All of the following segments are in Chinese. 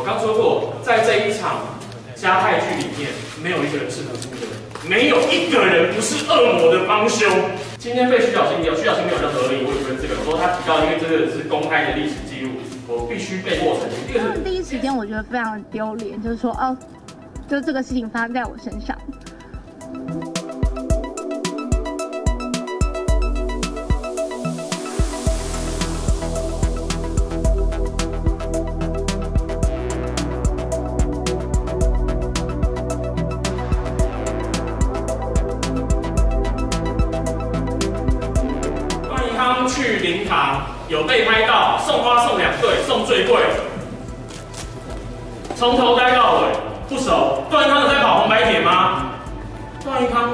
我刚说过，在这一场加害剧里面，没有一个人是无辜的，没有一个人不是恶魔的帮凶。今天被徐小新，徐小新没有任何恶意，我也不是这个。我说他提到，因为这个是公开的历史记录，我必须被过澄清。第二是第一时间，我觉得非常的丢脸，就是说，哦，就这个事情发生在我身上。堂有被拍到，送花送两对，送最贵，从头待到尾，不熟。段一康有在跑红白帖吗？段一康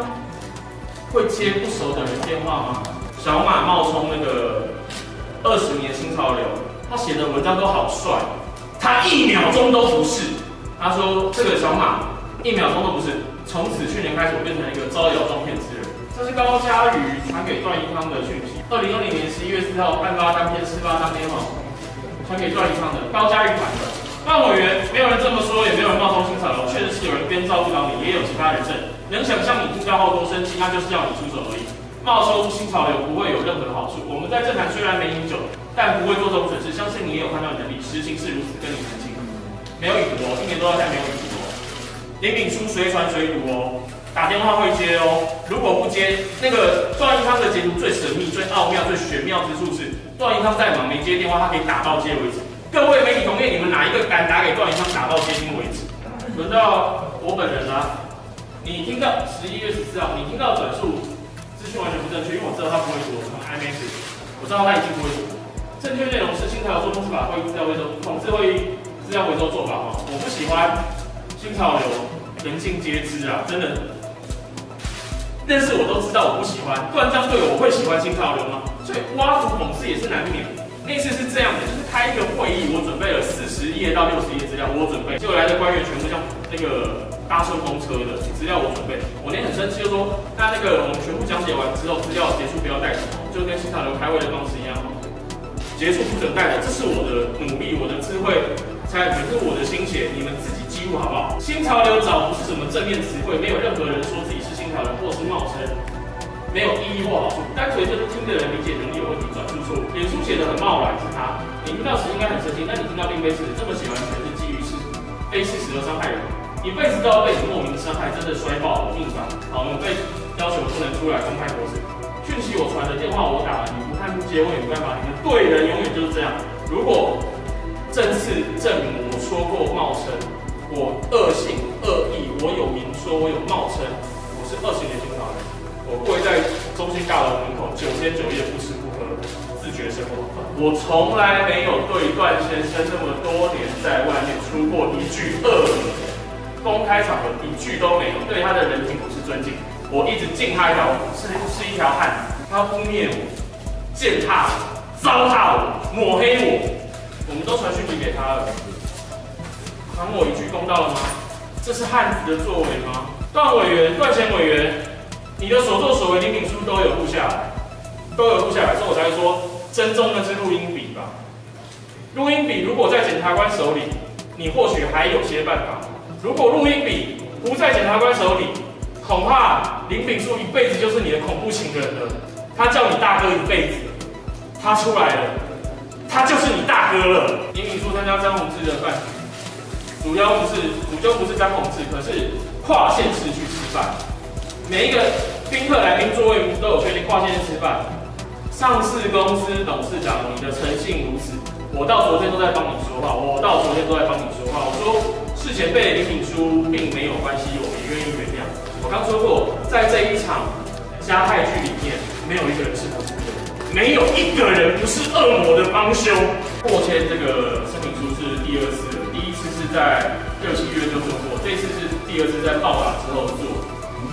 会接不熟的人电话吗？小马冒充那个二十年新潮流，他写的文章都好帅，他一秒钟都不是。他说这个小马一秒钟都不是，从此去年开始我变成一个招摇撞骗之人。这是高嘉瑜传给段一康的讯息。二零二零年十一月四号，案发当天、事发当天，哈，传给段奕康的高嘉瑜传的。段委员，没有人这么说，也没有人冒充新潮流，确实是有人编造误导你，也有其他人证。能想象你听到后多生气，那就是要你出手而已。冒充新潮流不会有任何好处。我们在政坛虽然没饮酒，但不会做这种蠢事。相信你也有判断能力，实情是如此，跟你澄清。没有语读哦，今年都要在没有语读哦。林炳书随传随读哦。打电话会接哦，如果不接，那个段一康的截图最神秘、最奥妙、最玄妙之处是，段一康在忙没接电话，他可以打到接为止。各位媒体同业，你们哪一个敢打给段一康打到接听为止？轮到我本人啦，你听到十一月十四号，你听到转述资讯完全不正确，因为我知道他不会读，从 IMAX，我知道他已经不会读。正确内容是新潮流做公司把会议资料回收，统治会议资料回收做法哈，我不喜欢新潮流，人尽皆知啊，真的。但是我都知道我不喜欢断章对我会喜欢新潮流吗？所以挖苦讽刺也是难免。那次是这样的，就是开一个会议，我准备了四十页到六十页资料，我准备，结果来的官员全部像那个搭顺风车的资料我准备。我那天很生气，就说那那个我们全部讲解完之后，资料结束不要带走，就跟新潮流开会的方式一样，结束不准带的。这是我的努力，我的智慧，才可是我的心血，你们自己记录好不好？新潮流早不是什么正面词汇，没有任何人说或是冒称没有意义或好处，单纯就是听的人理解能力有问题，转述错误。脸书写的很冒然是他，你听到时应该很生气，但你听到并非是这么喜欢全是基于事实，非事实而伤害人，一辈子都要被你莫名的伤害，真的衰爆了，硬传。好，我被要求不能出来公开博士，讯息我传的，电话我打了，你不看不接，我也没办法。你们对人永远就是这样。如果正式证明我说过冒称，我恶性恶意，我有明说，我有冒称。是二十年新潮人，我跪在中心大楼门口九天九夜不吃不喝，自觉生活。我从来没有对段先生那么多年在外面出过一句恶言，公开场合一句都没有。对他的人品不是尊敬，我一直敬他一条是是一条汉子。他污蔑我，践踏我，糟蹋我，抹黑我，我们都传讯息给他了，还我一句公道了吗？这是汉子的作为吗？段委员、段前委员，你的所作所为，林炳书都有录下来，都有录下来，所以我才说，真重那支录音笔吧。录音笔如果在检察官手里，你或许还有些办法；如果录音笔不在检察官手里，恐怕林炳书一辈子就是你的恐怖情人了。他叫你大哥一辈子，他出来了，他就是你大哥了。林炳书参加张宏志的饭局，主要不是主就不是张宏志，可是。跨县市去吃饭，每一个宾客来宾座位都有确定跨县市吃饭。上市公司董事长，你的诚信如此，我到昨天都在帮你说话，我到昨天都在帮你说话。我说事前被李敏书并没有关系，我也愿意原谅。我刚说过，在这一场加害剧里面，没有一个人是无辜的，没有一个人不是恶魔的帮凶。过签这个声明书是第二，次在六七月就做过，这次是。第二次在暴打之后做，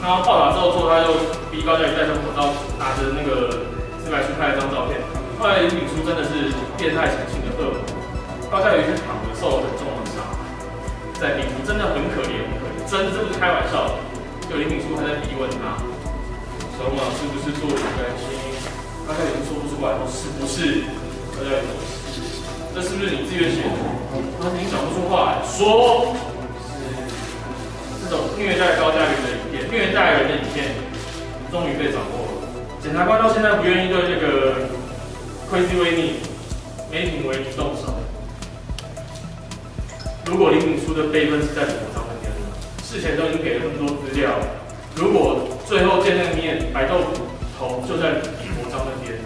然后暴打之后做，他就逼高嘉宇戴上口罩，拿着那个自拍去拍了张照片。后来林炳书真的是变态成性的恶魔，高嘉宇是躺着受了很重的伤，在病服真的很可怜，很可怜，真这不是开玩笑的。就林炳书还在逼问他，小马是不是做的不甘心？高嘉宇说不出来，是不是？高嘉宇说是。这是不是你自愿写的？他已经讲不出话来，说这种虐待高嘉瑜的影片，虐待人的影片，终于被掌握了。检察官到现在不愿意对这个 Crazy 维尼梅品维动手。如果林敏书的备份是在李国章那边的，事前都已经给了那么多资料，如果最后见那个面，白豆腐头就在李国章那边，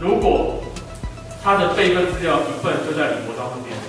如果他的备份资料一份就在李国章那边。